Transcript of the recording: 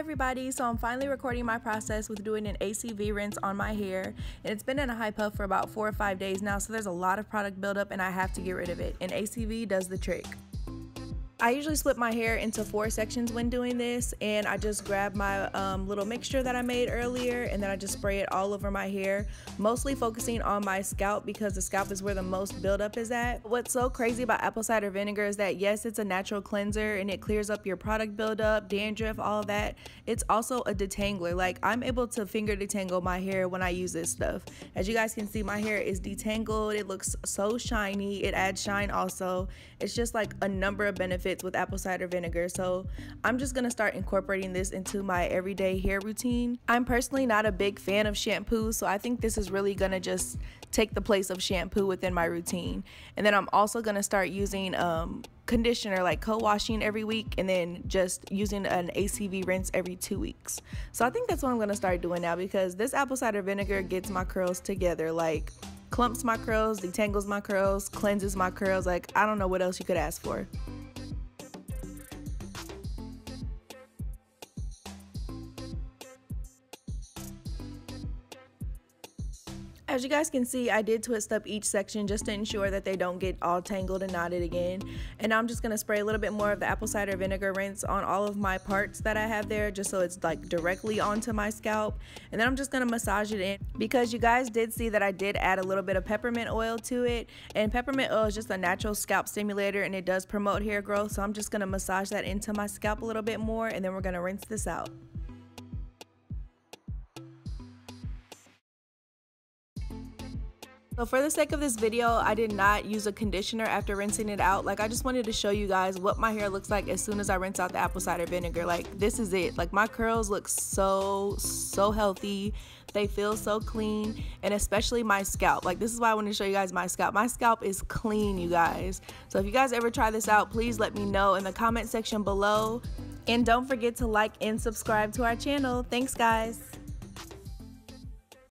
everybody, so I'm finally recording my process with doing an ACV rinse on my hair. And it's been in a high puff for about four or five days now so there's a lot of product buildup and I have to get rid of it. And ACV does the trick. I usually split my hair into four sections when doing this and I just grab my um, little mixture that I made earlier and then I just spray it all over my hair mostly focusing on my scalp because the scalp is where the most buildup is at. What's so crazy about apple cider vinegar is that yes it's a natural cleanser and it clears up your product buildup, dandruff, all that. It's also a detangler like I'm able to finger detangle my hair when I use this stuff. As you guys can see my hair is detangled, it looks so shiny, it adds shine also. It's just like a number of benefits fits with apple cider vinegar. So I'm just gonna start incorporating this into my everyday hair routine. I'm personally not a big fan of shampoo, so I think this is really gonna just take the place of shampoo within my routine. And then I'm also gonna start using um, conditioner like co-washing every week and then just using an ACV rinse every two weeks. So I think that's what I'm gonna start doing now because this apple cider vinegar gets my curls together like clumps my curls, detangles my curls, cleanses my curls. Like I don't know what else you could ask for. As you guys can see, I did twist up each section just to ensure that they don't get all tangled and knotted again. And I'm just going to spray a little bit more of the apple cider vinegar rinse on all of my parts that I have there just so it's like directly onto my scalp. And then I'm just going to massage it in because you guys did see that I did add a little bit of peppermint oil to it. And peppermint oil is just a natural scalp stimulator and it does promote hair growth. So I'm just going to massage that into my scalp a little bit more and then we're going to rinse this out. So for the sake of this video, I did not use a conditioner after rinsing it out. Like I just wanted to show you guys what my hair looks like as soon as I rinse out the apple cider vinegar. Like this is it. Like my curls look so, so healthy. They feel so clean and especially my scalp. Like this is why I want to show you guys my scalp. My scalp is clean, you guys. So if you guys ever try this out, please let me know in the comment section below. And don't forget to like and subscribe to our channel. Thanks guys.